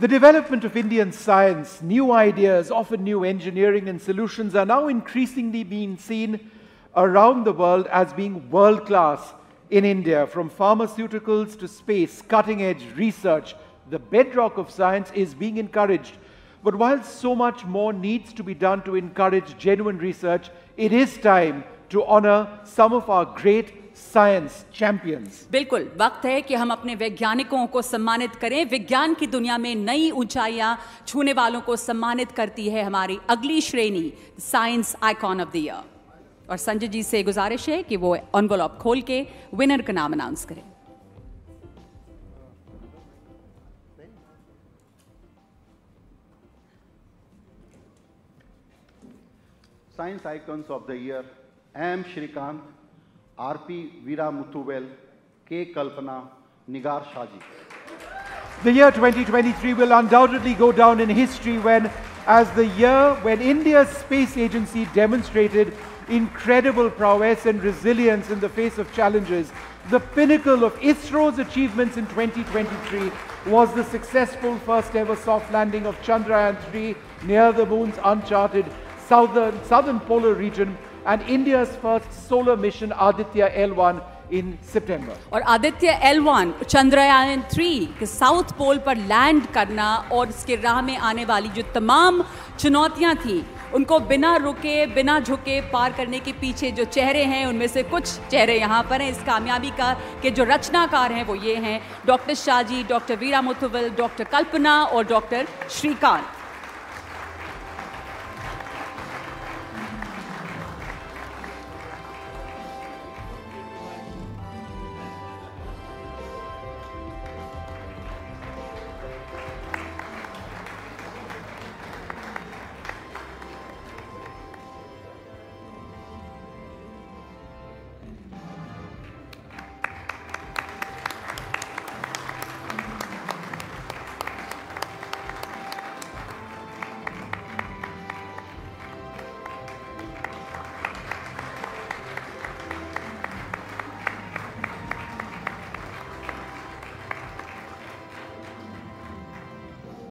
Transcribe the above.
The development of Indian science, new ideas, often new engineering and solutions are now increasingly being seen around the world as being world class in India. From pharmaceuticals to space, cutting edge research, the bedrock of science is being encouraged. But while so much more needs to be done to encourage genuine research, it is time to honor some of our great science champions बिल्कुल वक्त है कि हम अपने वैज्ञानिकों को सम्मानित करें। विज्ञान की दुनिया में नई ऊंचाइयाँ छूने वालों को सम्मानित करती है हमारी अगली श्रेणी science icon of the year और संजय जी से गुजारिश है कि वो ऑनवलॉप खोल के विनर का नाम अनाउंस करें। Science of the year M M. Shrikant, R.P. Veera Muthuvel, K. Kalpana, Nigar Shaji. The year 2023 will undoubtedly go down in history when, as the year when India's space agency demonstrated incredible prowess and resilience in the face of challenges. The pinnacle of ISRO's achievements in 2023 was the successful first ever soft landing of Chandrayaan 3 near the moon's uncharted southern, southern polar region and India's first solar mission, Aditya L1 in September. और Aditya L1 Chandrayaan 3 के south pole पर land करना और इसके राह में आने वाली जो तमाम चुनौतियाँ थी, उनको बिना रुके, बिना झुके पार करने के पीछे जो चेहरे हैं, उनमें से कुछ चेहरे यहाँ पर हैं इस कामयाबी का के जो रचनाकार हैं वो ये हैं, doctor Shahji, doctor Veera Muthuvel, doctor Kalpana और डॉक्टर श्रीकांत